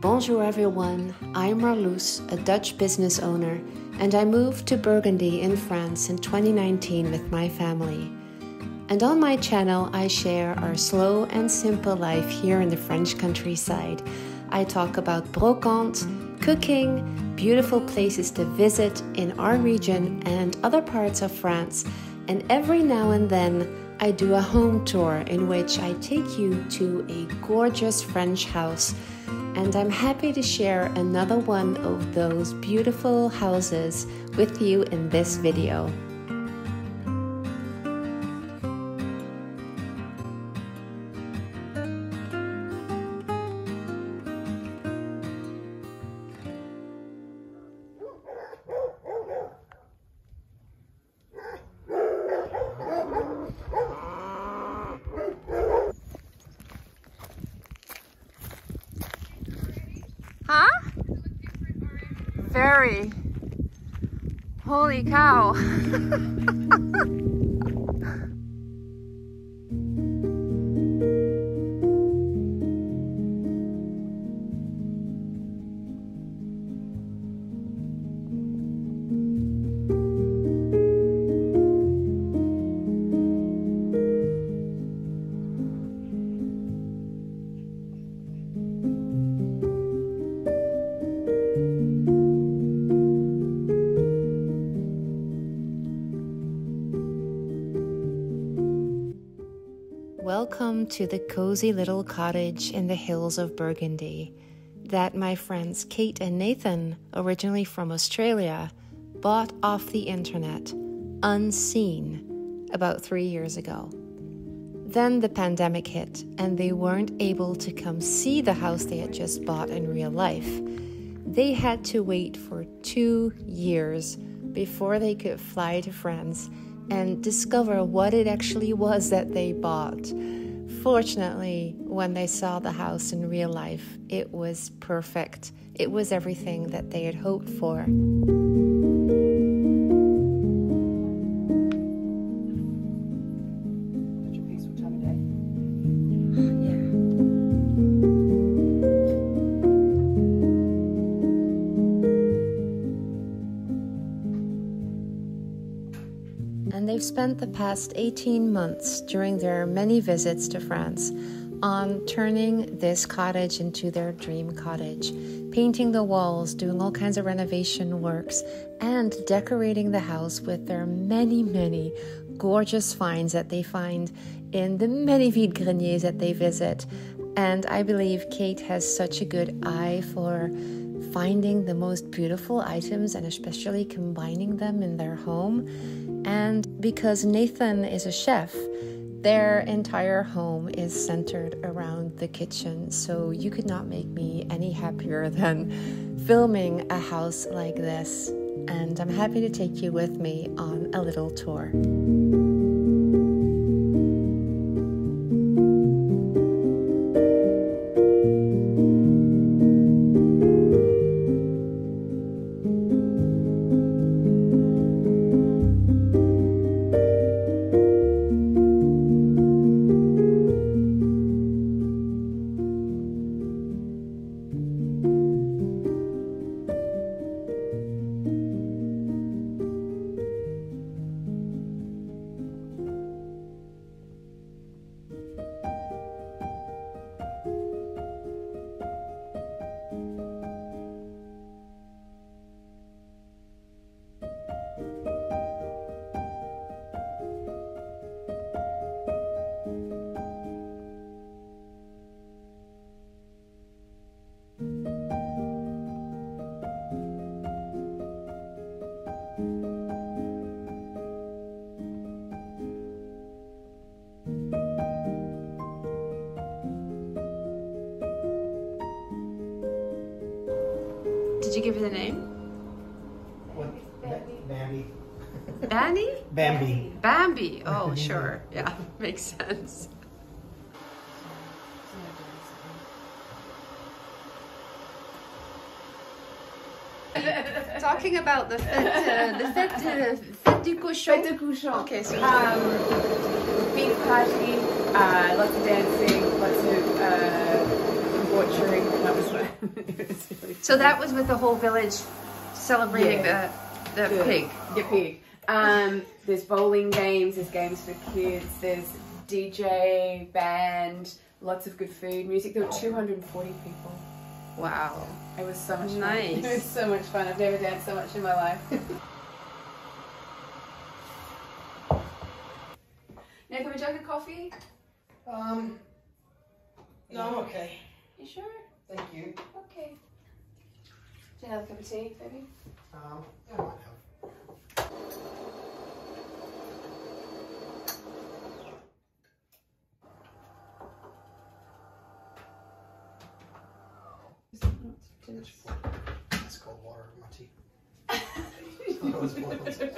Bonjour everyone, I'm Marloes, a Dutch business owner, and I moved to Burgundy in France in 2019 with my family. And on my channel, I share our slow and simple life here in the French countryside. I talk about brocante, cooking, beautiful places to visit in our region and other parts of France, and every now and then I do a home tour in which I take you to a gorgeous French house and I'm happy to share another one of those beautiful houses with you in this video. Very. Holy cow. Welcome to the cozy little cottage in the hills of Burgundy that my friends Kate and Nathan, originally from Australia, bought off the internet, unseen, about three years ago. Then the pandemic hit, and they weren't able to come see the house they had just bought in real life. They had to wait for two years before they could fly to France and discover what it actually was that they bought. Fortunately, when they saw the house in real life, it was perfect. It was everything that they had hoped for. Spent the past 18 months during their many visits to France on turning this cottage into their dream cottage, painting the walls, doing all kinds of renovation works, and decorating the house with their many, many gorgeous finds that they find in the many vide greniers that they visit. And I believe Kate has such a good eye for finding the most beautiful items and especially combining them in their home. And because Nathan is a chef, their entire home is centered around the kitchen. So you could not make me any happier than filming a house like this. And I'm happy to take you with me on a little tour. You give it a name? What? Bambi. Banny? Bambi. Bambi. Oh, sure. Yeah, makes sense. Talking about the fête, uh, the fête, uh, fête du cochon. Fête de couchon. Okay, so Um, beef party, uh, lots of dancing, lots of uh, debauchery. That was it was really So that was with the whole village celebrating Yeah. the the Good. pig. The pig. Um, there's bowling games, there's games for kids, there's DJ, band, lots of good food, music. There were 240 people. Wow. It was so much Nice. fun. It was so much fun. I've never danced so much in my life. now, can we drink a coffee? Um, no, I'm okay. You sure? Thank you. Okay. Do you have a cup of tea, maybe? Um, yeah, I might have. It's cold water in my tea. It was boiled.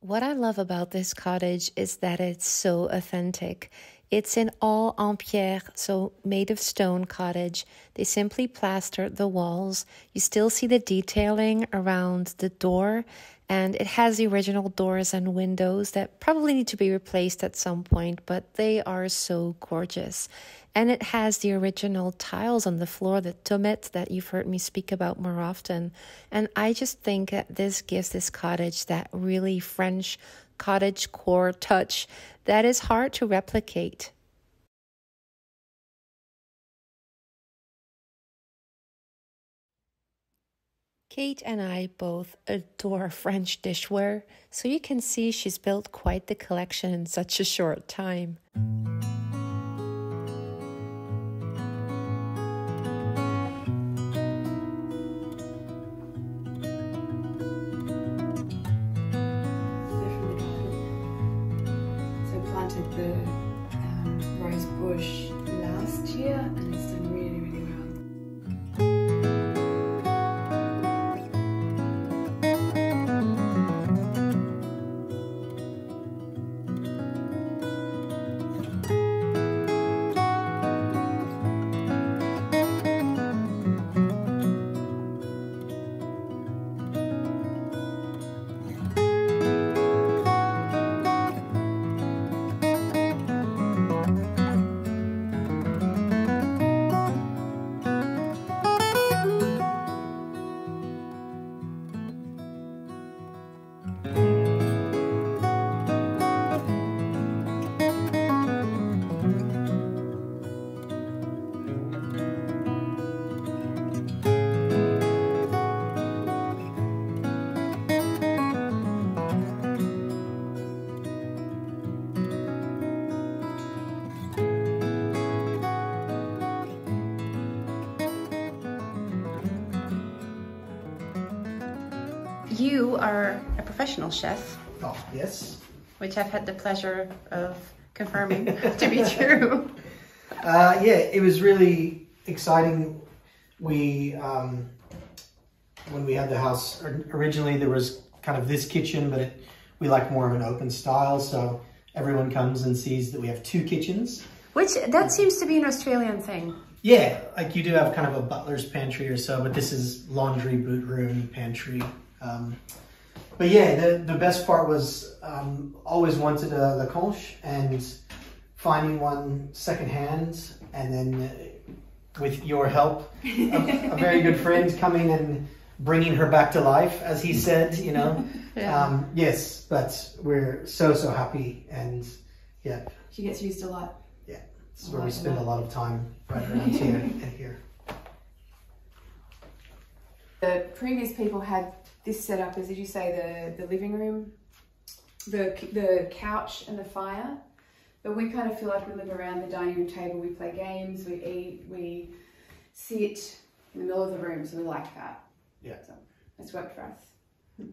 What I love about this cottage is that it's so authentic. It's an all en pierre, so made of stone cottage. They simply plastered the walls. You still see the detailing around the door, and it has the original doors and windows that probably need to be replaced at some point, but they are so gorgeous. And it has the original tiles on the floor, the tomette that you've heard me speak about more often. And I just think that this gives this cottage that really French cottage core touch that is hard to replicate. Kate and I both adore French dishware, so you can see she's built quite the collection in such a short time. You are a professional chef, Oh, yes. which I've had the pleasure of confirming to be true. Uh, yeah, it was really exciting. We, um, when we had the house, originally there was kind of this kitchen, but it, we like more of an open style. So everyone comes and sees that we have two kitchens. Which that seems to be an Australian thing. Yeah, like you do have kind of a butler's pantry or so, but this is laundry, boot room, pantry. Um, but yeah, the, the best part was um, always wanted a Lacanche and finding one secondhand, and then uh, with your help, a, a very good friend coming and bringing her back to life, as he said, you know. Yeah. Um, yes, but we're so so happy, and yeah, She gets used a lot. Yeah, this is where we spend a lot of time right around here and here. The previous people had this setup is, as, you say, the, the living room, the, the couch and the fire. But we kind of feel like we live around the dining room table. We play games, we eat, we sit in the middle of the room. So we like that. Yeah. So it's worked for us.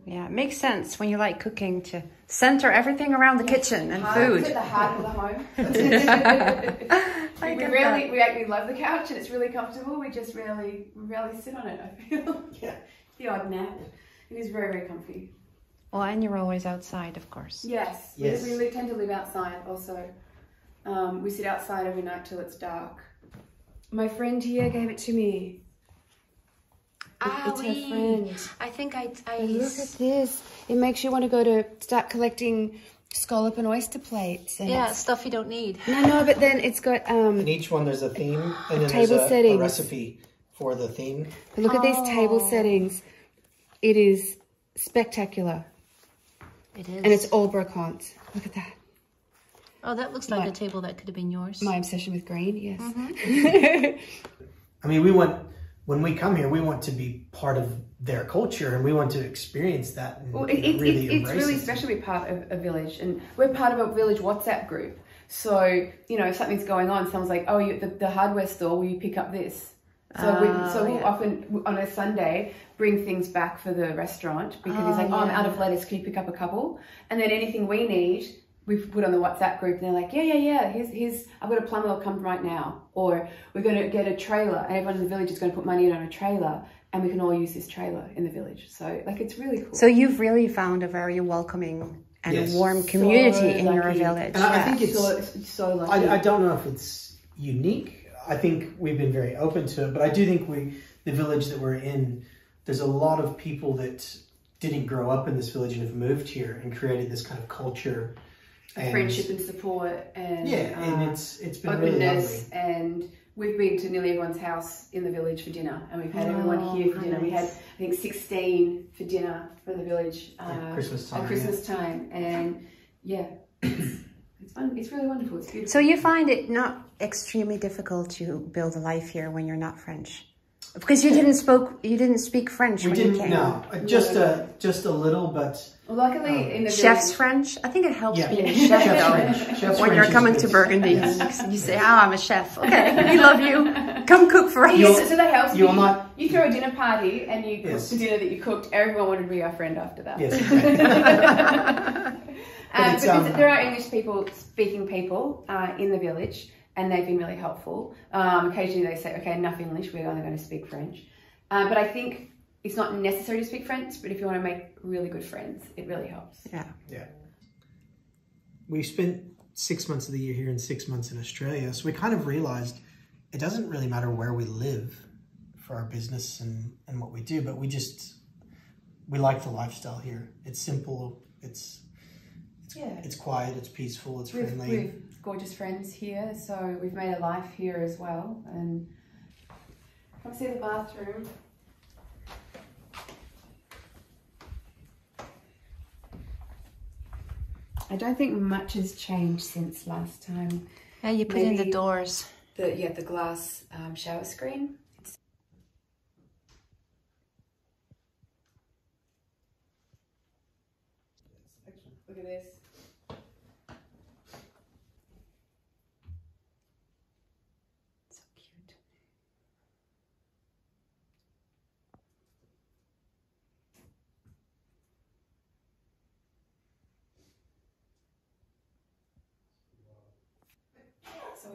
Yeah, it makes sense when you like cooking to center everything around the kitchen and Heart- It's food. at the heart of the home. I we really, that. we actually love the couch and it's really comfortable. We just rarely, we rarely sit on it. I feel Yeah. the odd nap. It is very, very comfy. Well, and you're always outside, of course. Yes, Yes. We, we tend to live outside also. Um, we sit outside every night till it's dark. My friend here gave it to me. Ah, it's her friend. I think I. I And look at this. It makes you want to go to start collecting scallop and oyster plates. And yeah, it's- stuff you don't need. No, no, but then it's got um. In each one, there's a theme and then Table there's a, a recipe for the theme. But look at these table Oh. settings. It is spectacular. It is. And it's all brocante. Look at that. oh, that looks like a table that could have been yours. My obsession with green, yes. Mm-hmm. I mean, we want when we come here, we want to be part of their culture, and we want to experience that. And Well, it, you it, really it, it's really it. special to be part of a village, and we're part of a village WhatsApp group. So you know, if something's going on, someone's like, "Oh, you, the, the hardware store, will you pick up this?" So we, oh, so we'll often on a Sunday bring things back for the restaurant because he's oh, like, "Oh, I'm out of lettuce. Can you pick up a couple?" And then anything we need, we put on the WhatsApp group. And they're like, "Yeah, yeah, yeah. Here's, here's. I've got a plumber. They'll come right now." Or we're going to get a trailer, and everyone in the village is going to put money in on a trailer, and we can all use this trailer in the village. So like, it's really cool. So you've really found a very welcoming and Yes. warm community So in your village. And I, I think it's. so, it's so lucky. I, I don't know if it's unique. I think we've been very open to it, but I do think we, the village that we're in, there's a lot of people that didn't grow up in this village and have moved here and created this kind of culture. And, friendship and support and Yeah, and uh, it's it's been really lovely. openness and we've been to nearly everyone's house in the village for dinner and we've had everyone here for dinner. We had I think 16 for dinner for the village uh, Yeah, Christmas time, at Christmas time and yeah it's fun it's really wonderful it's beautiful So you find it not extremely difficult to build a life here when you're not French, because you didn't spoke you didn't speak French We when didn't came. no, uh, just a just a little, but well, luckily in the Chef's village, French. I think it helps yeah, being a chef chef's. French. Chef's When French you're coming good. to Burgundy, you, you say, "Oh, I'm a chef." Okay, we love you. Come cook for us. Yes, so that helps. you will you, not- you throw a dinner party and you cook Yes. the dinner that you cooked. Everyone wanted to be our friend after that. Yes, exactly. Um, because um, there are English people speaking people uh, in the village, and they've been really helpful. Um, occasionally, they say, "Okay, enough English. We're only going to speak French." Um, but I think it's not necessary to speak French. But if you want to make really good friends, it really helps. Yeah. Yeah. We spent six months of the year here and six months in Australia, so we kind of realized it doesn't really matter where we live for our business and, and what we do, but we just we like the lifestyle here. It's simple, it's Yeah, it's quiet, it's peaceful, it's we've, friendly. we've gorgeous friends here, so we've made a life here as well. And come see the bathroom. I don't think much has changed since last time. Yeah, you put in the doors. The yeah, the glass um, shower screen. Look at this.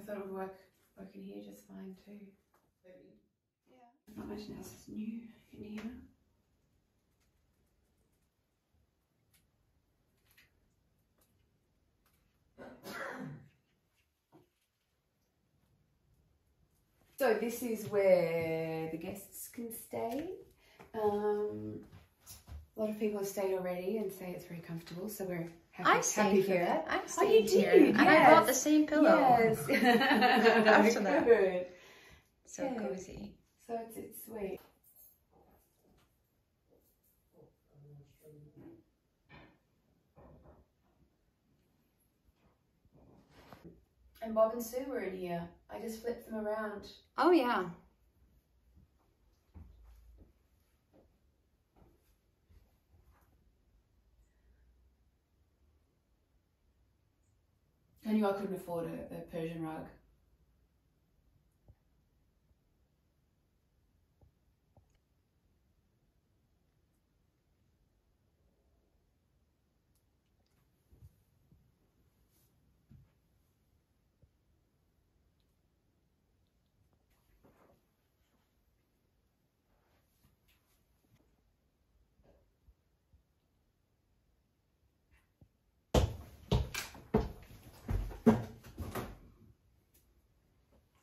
Thought it would work work in here just fine too. Yeah. Not much else is new in here. So this is where the guests can stay. Um, a lot of people have stayed already and say it's very comfortable, so we're I happy stayed for for that. that. I Oh, you stayed here, did, and I brought yes. the same pillow. Yes. After that. Good. So cozy. So it's, it's sweet. And Bob and Sue were in here. I just flipped them around. Oh yeah. I knew I couldn't afford a, a Persian rug.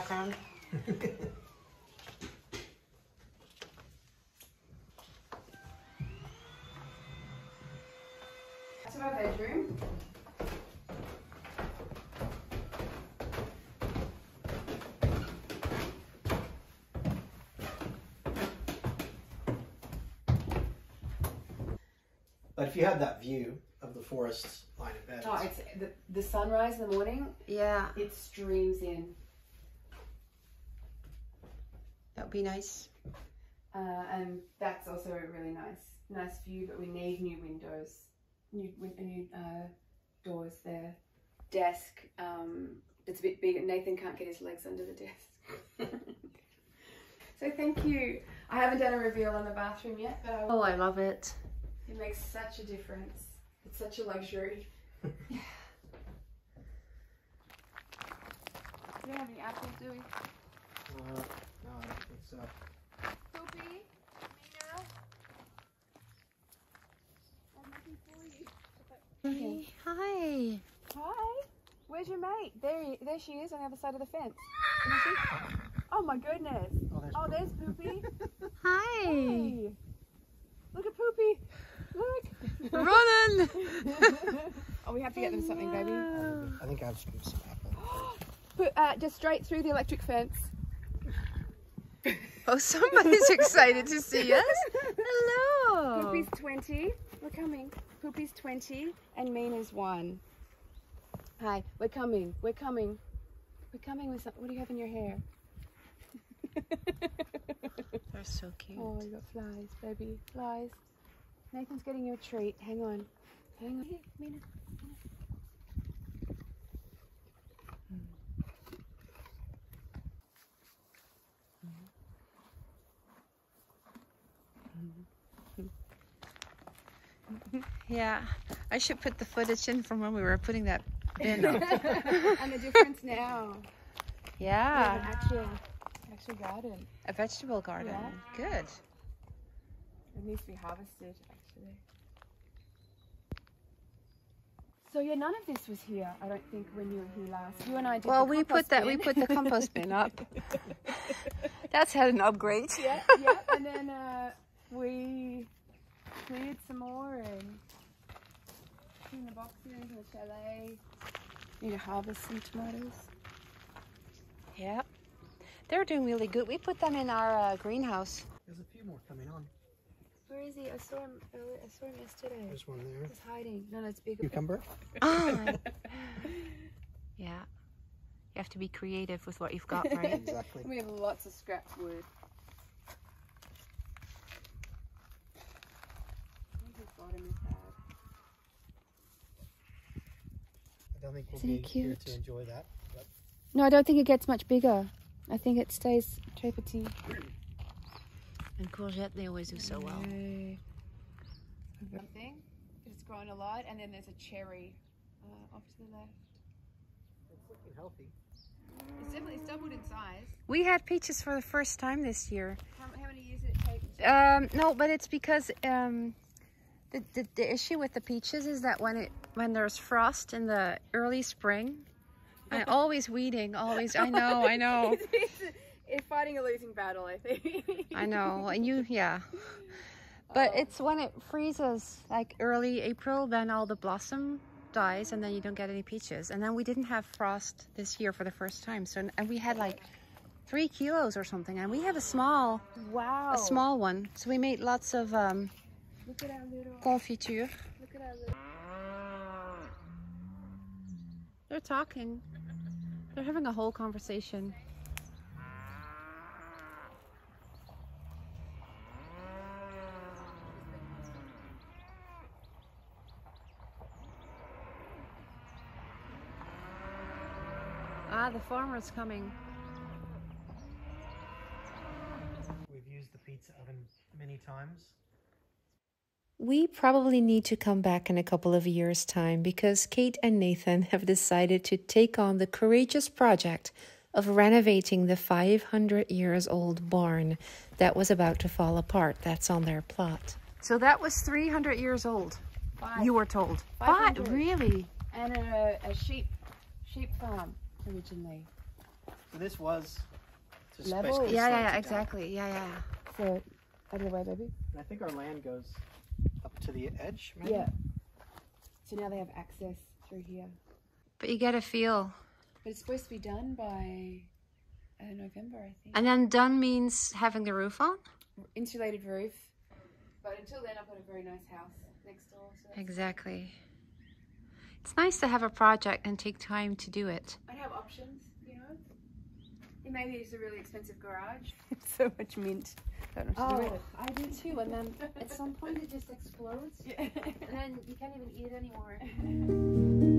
background. That's my bedroom. But if you had that view of the forest line of bed, Oh, it's the, the sunrise in the morning. Yeah, It streams in, that would be nice. uh, and that's also a really nice, nice view. But we need new windows, new, new uh, doors there. Desk. Um, it's a bit big. Nathan can't get his legs under the desk. so thank you. I haven't done a reveal on the bathroom yet, but I. Oh, I love it. It makes such a difference. It's such a luxury. you don't have any apples, do we? uh, no, I don't think so. Poopy, Mina. I'm looking for you. Hi. Hi. Where's your mate? There, he, there she is on the other side of the fence. Can you see? Oh my goodness. Oh, there's Oh, there's Poopy. Hi. Hey. Look at Poopy. Look. Running. oh, we have to get them something, baby. I think I have some, some apple. Put, uh, just straight through the electric fence. Oh, somebody's excited to see us. Hello. Poopy's 20. We're coming. Poopy's 20 and Mina's 1. Hi, we're coming. We're coming. We're coming with some. What do you have in your hair? They're so cute. Oh, you got flies, baby. Flies. Nathan's getting you a treat. Hang on. Hang on. Here, Mina. Yeah, I should put the footage in from when we were putting that bin up. and the difference now. Have an Yeah, actual, actual garden. a vegetable garden. Yeah. Good. It needs to be harvested, actually. So yeah, none of this was here. I don't think when you were here last. You and I did. Well, we put that. We put the compost bin up. That's had an upgrade. yeah, yeah, and then uh, we cleared some more and cleaned the boxes into the chalet. Need to harvest some tomatoes. Yep. They're doing really good. We put them in our uh, greenhouse. There's a few more coming on. Where is he? I saw him. earlier- I saw him yesterday. There's one there. He's hiding. No, no, it's bigger. Cucumber? Ah. yeah. You have to be creative with what you've got, right? Exactly. We have lots of scrap wood. I think his bottom is I don't think we'll Isn't it be here cute? to enjoy that. But No, I don't think it gets much bigger. I think it stays très petit. and courgette, they always do so well. Something. It's grown a lot, and then there's a cherry uh, off to the left. it's looking healthy. It's definitely it's doubled in size. We had peaches for the first time this year. How, how many years did it take? Um, no, but it's because um, the, the the issue with the peaches is that when it when there's frost in the early spring, I'm always weeding, always. I know, I know, it's, it's fighting a losing battle, I think. I know, and you, yeah. But it's when it freezes, like early April, then all the blossom dies, and then you don't get any peaches. And then we didn't have frost this year for the first time, so and we had like three kilos or something, and we have a small, Wow. a small one. So we made lots of um, Look at little. confiture. Look at little. They're talking. They're having a whole conversation. Ah, the farmer's coming. We've used the pizza oven many times. We probably need to come back in a couple of years' time because Kate and Nathan have decided to take on the courageous project of renovating the 500 years old barn that was about to fall apart. That's on their plot. So that was 300 years old, Five. you were told. But really? and a, a sheep sheep farm originally. So this was Level? Yeah, yeah, sloped yeah, down. exactly. Yeah, yeah. So out of the way, baby. And I think our land goes up to the edge. Maybe? Yeah. So now they have access through here. But you get a feel. But it's supposed to be done by uh, November, I think. And then done means having the roof on? Insulated roof. But until then, I've got a very nice house next door. So Exactly. It's nice to have a project and take time to do it. I have options, you know. It maybe it's a really expensive garage. It's so much mint. Don't know what to do with it. Oh, I do too. And then at some point it just explodes. Yeah. And then you can't even eat it anymore.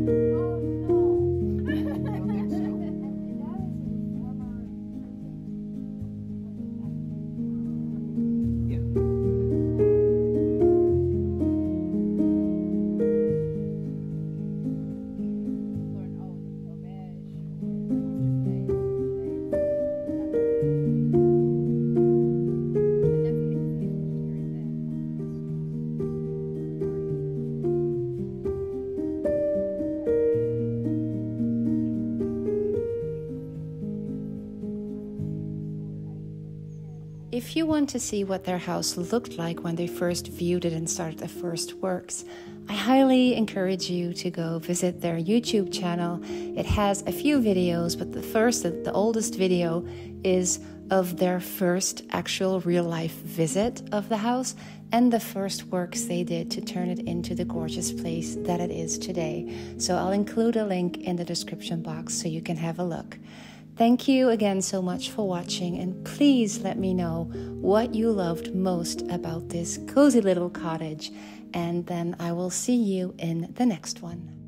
To see what their house looked like when they first viewed it and started the first works, I highly encourage you to go visit their YouTube channel. It has a few videos, but the first, the oldest video is of their first actual real life visit of the house and the first works they did to turn it into the gorgeous place that it is today. So I'll include a link in the description box so you can have a look. Thank you again so much for watching, and please let me know what you loved most about this cozy little cottage, and then I will see you in the next one.